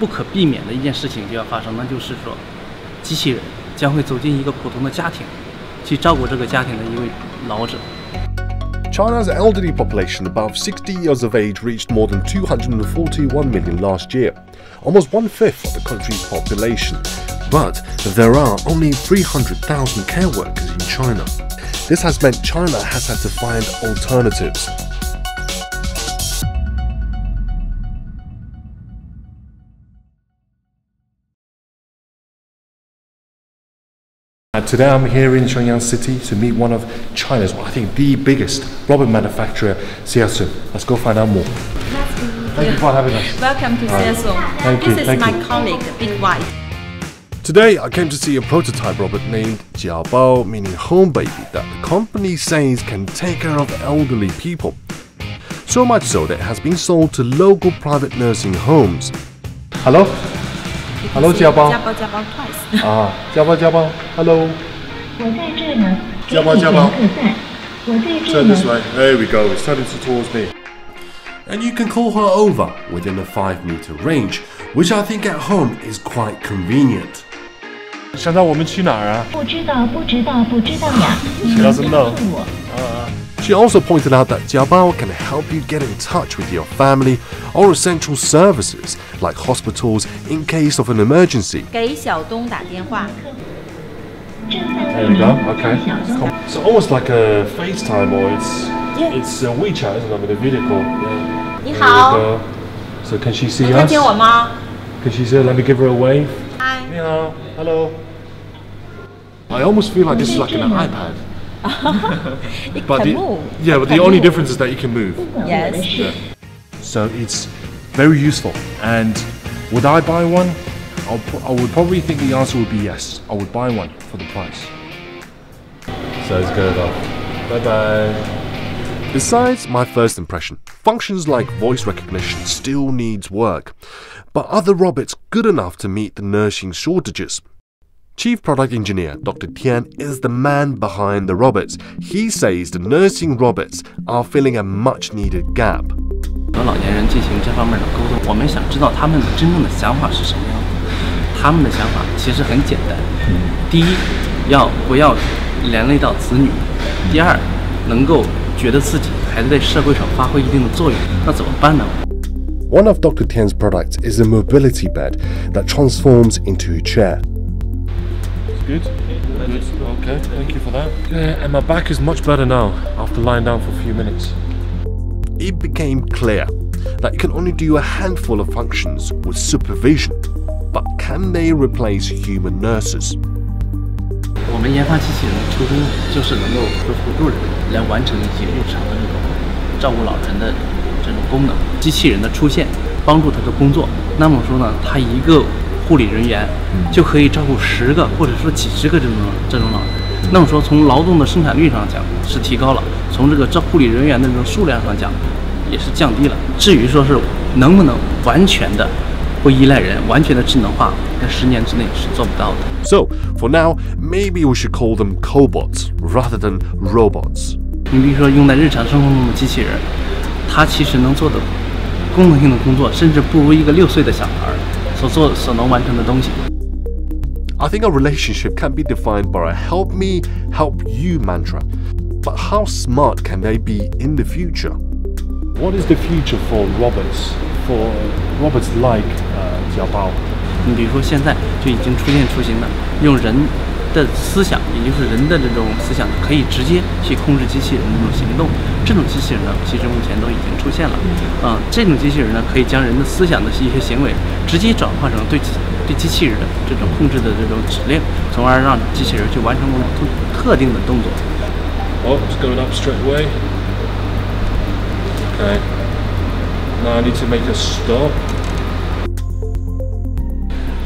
不可避免的一件事情就要发生，那就是说，机器人将会走进一个普通的家庭，去照顾这个家庭的一位老者。China's elderly population above 60 years of age reached more than 241 million last year, almost one fifth of the country's population. But there are only 300,000 care workers in China. This has meant China has had to find alternatives. Today I'm here in Shenyang City to meet one of China's, well, I think, the biggest robot manufacturer, Siasun. Let's go find out more. Thank you for having us. Welcome to Siasun. Thank you, This is thank my you. colleague, Big White. Today, I came to see a prototype robot named Jiabao, meaning home baby, that the company says can take care of elderly people. So much so that it has been sold to local private nursing homes. Hello? Hello, 家宝。家宝家宝 twice. Ah, Jiaobao, Jiaobao. Hello. 我在这呢，加包加包可在。我在这 Turn 呢 this。way. There we go. It's turning towards me. And you can call her over within a 5 meter range, which I think at home is quite convenient. 想到我们去哪儿啊？不知道，不知道，不知道呀。 She doesn't know. 问我 She also pointed out that Jiabao can help you get in touch with your family or essential services like hospitals in case of an emergency. There you go, okay. So almost like a FaceTime or it's, yeah. it's a WeChat, isn't it? With a video call. Yeah. So can she see us? Can she see? Let me give her a wave. Hi. Hello. Hello. I almost feel like this is like an iPad. Uh-huh. it but can the, move. Yeah, but the only move. difference is that you can move. Yes. Yeah. So it's very useful. And would I buy one? I'll, I would probably think the answer would be yes. I would buy one for the price. So it's good enough. Bye bye. Besides my first impression, functions like voice recognition still needs work, but other robots good enough to meet the nursing shortages Chief Product Engineer Dr. Tian is the man behind the robots. He says the nursing robots are filling a much needed gap. 和老年人进行这方面的沟通，我们想知道他们的真正的想法是什么样的。他们的想法其实很简单，第一，要不要连累到子女；第二，能够觉得自己还在社会上发挥一定的作用。那怎么办呢？ One of Dr. Tian's products is a mobility bed that transforms into a chair. Good. Good. Okay. Thank you for that. Yeah, and my back is much better now after lying down for a few minutes. It became clear that you can only do a handful of functions with supervision, but can they replace human nurses? 我们研发机器人的初衷呢，就是能够为辅助人来完成一些日常的这种照顾老人的这种功能。机器人的出现，帮助他的工作。那么说呢，他一个 护理人员就可以照顾十个或者说几十个这种这种老人。那么说，从劳动的生产率上讲是提高了，从这个照护理人员的这种数量上讲也是降低了。至于说是能不能完全的不依赖人，完全的智能化，在十年之内是做不到的。So, for now, maybe we should call them cobots rather than robots. 你比如说用在日常生活中的机器人，它其实能做的功能性的工作，甚至不如一个六岁的小孩儿所做所能完成的东西。I think a relationship can be defined by a help me, help you mantra. But how smart can they be in the future? What is the future for robots? for robots like uh, Jia Bao? 的思想，也就是人的这种思想，可以直接去控制机器人的这种行动。这种机器人呢，其实目前都已经出现了。啊、这种机器人呢，可以将人的思想的一些行为直接转化成对机对机器人的这种控制的这种指令，从而让机器人去完成某种特特定的动作。Oh, it's going up straight away. Okay. Now I need to make a stop.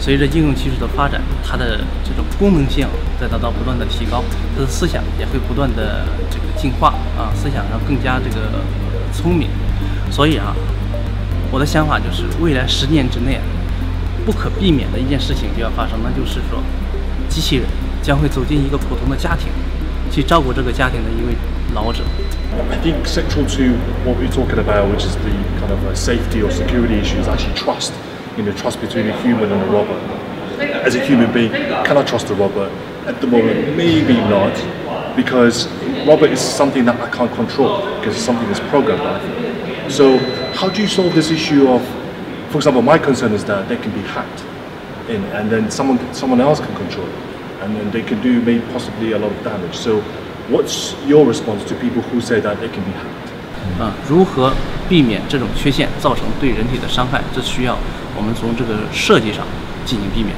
随着应用技术的发展，它的这种功能性在得到不断的提高，它的思想也会不断的这个进化啊，思想上更加这个聪明。所以啊，我的想法就是，未来十年之内，不可避免的一件事情就要发生，那就是说，机器人将会走进一个普通的家庭，去照顾这个家庭的一位老者。I think central to what we're talking about, which is the kind of uh, safety or security issue, is actually trust. you know, trust between a human and a robot. As a human being, can I trust a robot? At the moment, maybe not, because robot is something that I can't control because it's something that's programmed. I think. So, how do you solve this issue of, for example, my concern is that they can be hacked, in, and then someone someone else can control it, and then they can do maybe possibly a lot of damage. So, what's your response to people who say that they can be hacked? 啊，如何避免这种缺陷造成对人体的伤害？这需要 我们从这个设计上进行避免。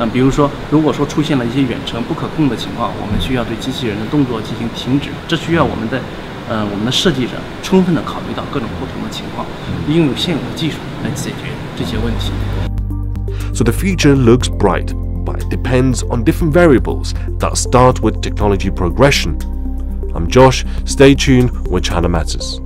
嗯，比如说，如果说出现了一些远程不可控的情况，我们需要对机器人的动作进行停止，这需要我们的，呃，我们的设计者充分的考虑到各种不同的情况，利用现有的技术来解决这些问题。 So the future looks bright, but it depends on different variables that start with technology progression. I'm Josh, stay tuned when China Matters.